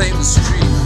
reclaim the street.